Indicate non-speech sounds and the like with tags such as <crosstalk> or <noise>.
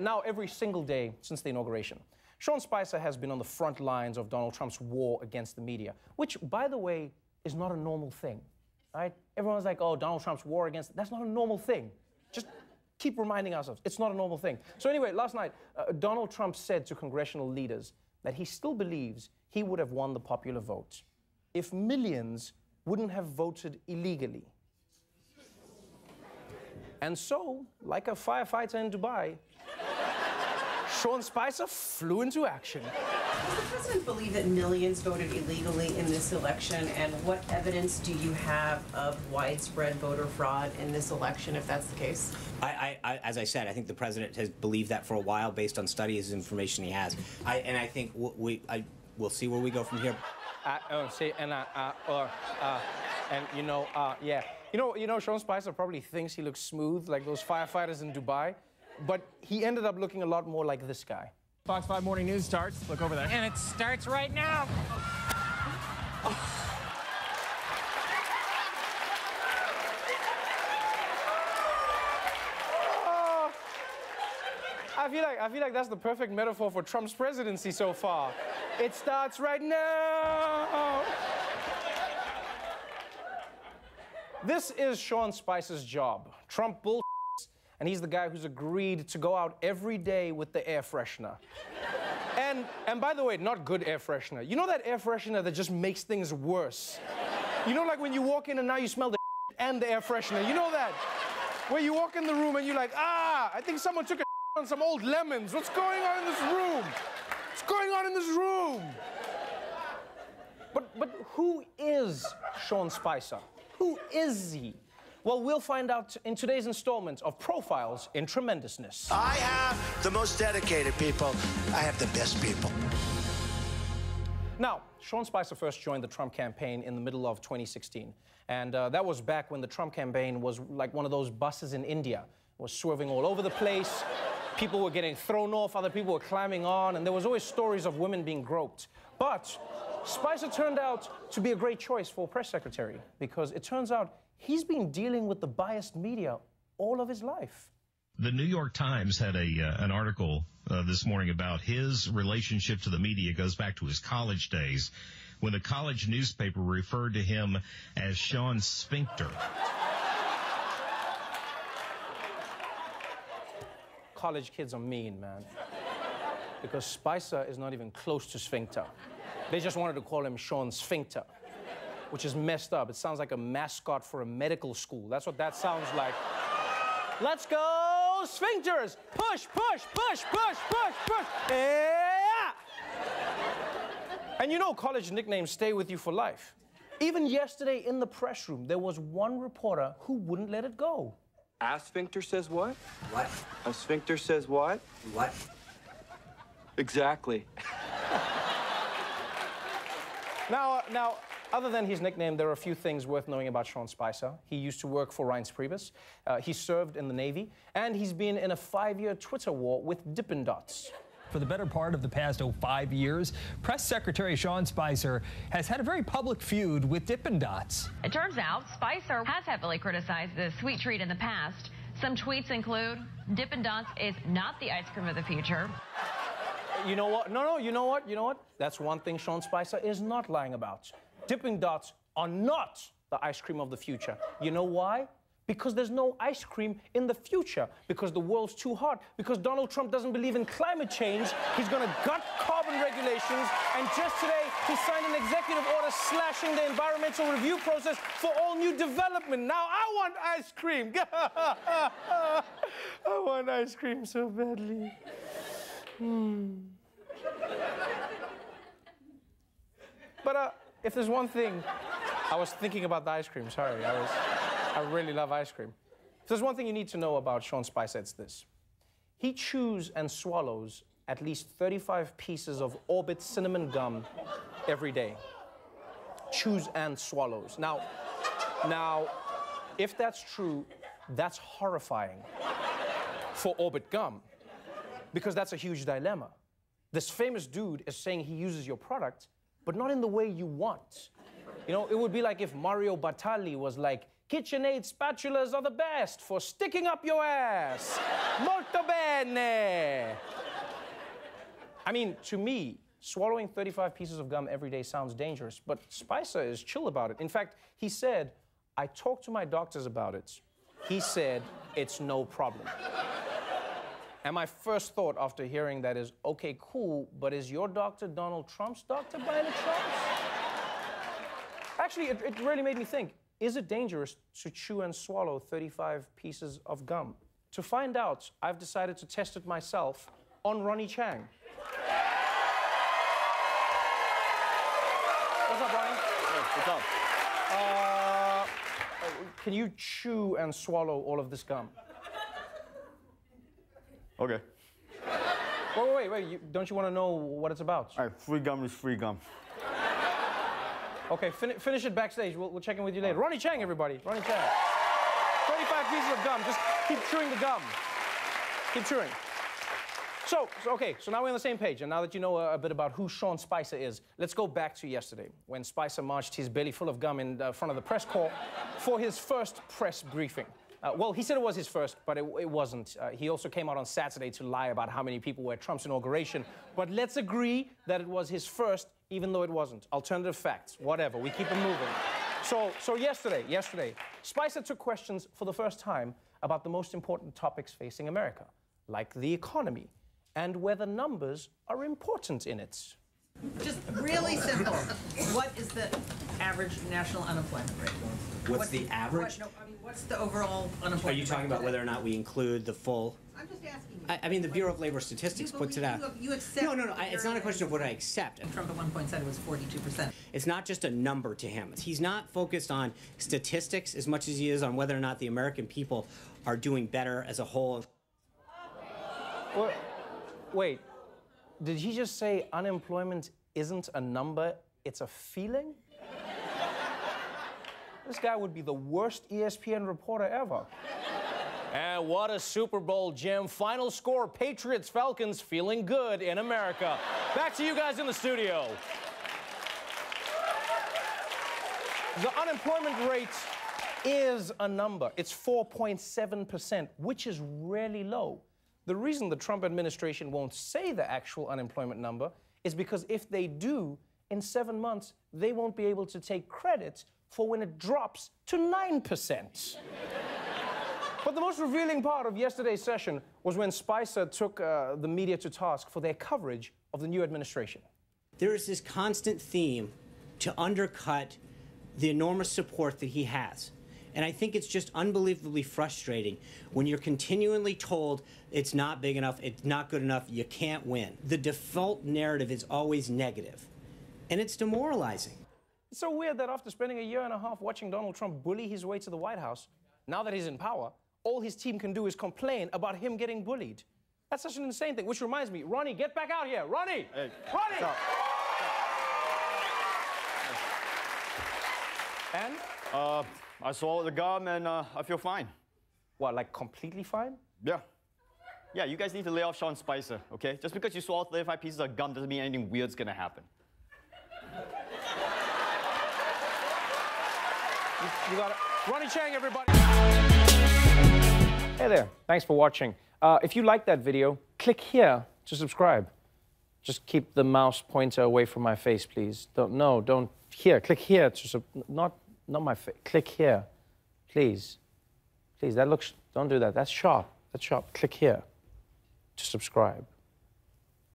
now every single day since the inauguration. Sean Spicer has been on the front lines of Donald Trump's war against the media, which, by the way, is not a normal thing. Right? Everyone's like, oh, Donald Trump's war against. That's not a normal thing. Just keep reminding ourselves it's not a normal thing. So, anyway, last night, uh, Donald Trump said to congressional leaders that he still believes he would have won the popular vote if millions wouldn't have voted illegally. And so, like a firefighter in Dubai, Sean Spicer flew into action. Does the president believe that millions voted illegally in this election? And what evidence do you have of widespread voter fraud in this election, if that's the case? I, I, as I said, I think the president has believed that for a while based on studies and information he has. I, and I think we, I, we'll see where we go from here. Uh, oh, see, and uh, uh, uh, uh, and you know, uh, yeah, you know, you know, Sean Spicer probably thinks he looks smooth, like those firefighters in Dubai, but he ended up looking a lot more like this guy. Fox 5 Morning News starts. Look over there. And it starts right now. Oh, I feel like I feel like that's the perfect metaphor for Trump's presidency so far. It starts right now. This is Sean Spicer's job. Trump bull and he's the guy who's agreed to go out every day with the air freshener. and, and by the way, not good air freshener. You know that air freshener that just makes things worse? You know, like when you walk in and now you smell the <laughs> and the air freshener. You know that? Where you walk in the room and you're like, ah, I think someone took a <laughs> on some old lemons. What's going on in this room? What's going on in this room? But, but who is Sean Spicer? Who is he? Well, we'll find out in today's installment of Profiles in Tremendousness. I have the most dedicated people. I have the best people. Now, Sean Spicer first joined the Trump campaign in the middle of 2016. And uh, that was back when the Trump campaign was like one of those buses in India, it was swerving all over the place. People were getting thrown off, other people were climbing on, and there was always stories of women being groped. But Spicer turned out to be a great choice for press secretary because it turns out he's been dealing with the biased media all of his life. The New York Times had a uh, an article uh, this morning about his relationship to the media goes back to his college days when the college newspaper referred to him as Sean Sphincter. College kids are mean, man. Because Spicer is not even close to Sphincter. They just wanted to call him Sean Sphincter which is messed up. It sounds like a mascot for a medical school. That's what that sounds like. Let's go, sphincters! Push, push, push, push, push, push! Yeah! And you know, college nicknames stay with you for life. Even yesterday in the press room, there was one reporter who wouldn't let it go. A sphincter says what? What? A sphincter says what? What? Exactly. now, uh, now, other than his nickname, there are a few things worth knowing about Sean Spicer. He used to work for Reince Priebus. Uh, he served in the Navy, and he's been in a five-year Twitter war with Dippin' Dots. For the better part of the past oh, five years, Press Secretary Sean Spicer has had a very public feud with Dippin' Dots. It turns out Spicer has heavily criticized the sweet treat in the past. Some tweets include, Dippin' Dots is not the ice cream of the future. You know what? No, no, you know what? You know what? That's one thing Sean Spicer is not lying about. Dippin' Dots are not the ice cream of the future. You know why? Because there's no ice cream in the future. Because the world's too hot. Because Donald Trump doesn't believe in climate change. He's going to gut carbon regulations. And just today, he signed an executive order slashing the environmental review process for all new development. Now I want ice cream. <laughs> I want ice cream so badly. Hmm. But, uh, if there's one thing, I was thinking about the ice cream. Sorry, I was. I really love ice cream. If there's one thing you need to know about Sean Spicer, it's this: he chews and swallows at least 35 pieces of Orbit cinnamon gum every day. Chews and swallows. Now, now, if that's true, that's horrifying for Orbit gum, because that's a huge dilemma. This famous dude is saying he uses your product but not in the way you want. You know, it would be like if Mario Batali was like, KitchenAid spatulas are the best for sticking up your ass. <laughs> Molto bene. bene. I mean, to me, swallowing 35 pieces of gum every day sounds dangerous, but Spicer is chill about it. In fact, he said, I talked to my doctors about it. He said, it's no problem. And my first thought after hearing that is, okay, cool, but is your doctor Donald Trump's doctor by any chance? Actually, it, it really made me think is it dangerous to chew and swallow 35 pieces of gum? To find out, I've decided to test it myself on Ronny Chieng. What's up, Ronny? What's up? Uh, can you chew and swallow all of this gum? Okay. Wait, wait, wait. wait. You, don't you want to know what it's about? All right, free gum is free gum. Okay, fin- finish it backstage. We'll, we'll check in with you later. Ronny Chieng, everybody. Ronny Chieng. 35 pieces of gum. Just keep chewing the gum. Keep chewing. So, so, okay, so now we're on the same page. And now that you know a, a, bit about who Sean Spicer is, let's go back to yesterday when Spicer marched his belly full of gum in uh, front of the press corps for his first press briefing. Uh, well, he said it was his first, but it, it wasn't. Uh, he also came out on Saturday to lie about how many people were at Trump's inauguration. But let's agree that it was his first, even though it wasn't. Alternative facts, whatever. We keep them moving. So, so yesterday, yesterday, Spicer took questions for the first time about the most important topics facing America, like the economy and whether numbers are important in it. Just really simple. What is the average national unemployment rate? What's, what's the average? What, no, I mean, what's the overall unemployment Are you talking about whether or not we include the full? I'm just asking you. I, I mean, the Bureau of Labor Statistics puts it out. You, you accept. No, no, no. I, it's not a question of what I accept. Trump at one point said it was 42%. It's not just a number to him. He's not focused on statistics as much as he is on whether or not the American people are doing better as a whole. Well, wait, did he just say unemployment isn't a number, it's a feeling? This guy would be the worst ESPN reporter ever. And what a Super Bowl, Jim. Final score Patriots Falcons feeling good in America. Back to you guys in the studio. The unemployment rate is a number. It's 4.7%, which is really low. The reason the Trump administration won't say the actual unemployment number is because if they do, in seven months, they won't be able to take credit for when it drops to 9%. <laughs> but the most revealing part of yesterday's session was when Spicer took uh, the media to task for their coverage of the new administration. There is this constant theme to undercut the enormous support that he has. And I think it's just unbelievably frustrating when you're continually told it's not big enough, it's not good enough, you can't win. The default narrative is always negative, and it's demoralizing. It's so weird that after spending a year and a half watching Donald Trump bully his way to the White House, now that he's in power, all his team can do is complain about him getting bullied. That's such an insane thing. Which reminds me, Ronny, get back out here. Ronny! Hey, Ronny! Stop. And? Uh, I swallowed the gum and uh, I feel fine. What, like completely fine? Yeah. Yeah, you guys need to lay off Sean Spicer, okay? Just because you swallowed 35 pieces of gum doesn't mean anything weird's gonna happen. You, got it. Ronny Chieng, everybody. Hey there. Thanks for watching. Uh, if you like that video, click here to subscribe. Just keep the mouse pointer away from my face, please. Don't, no, don't. Here, click here to sub. Not, not my face. Click here, please. Please, that looks. Don't do that. That's sharp. That's sharp. Click here to subscribe.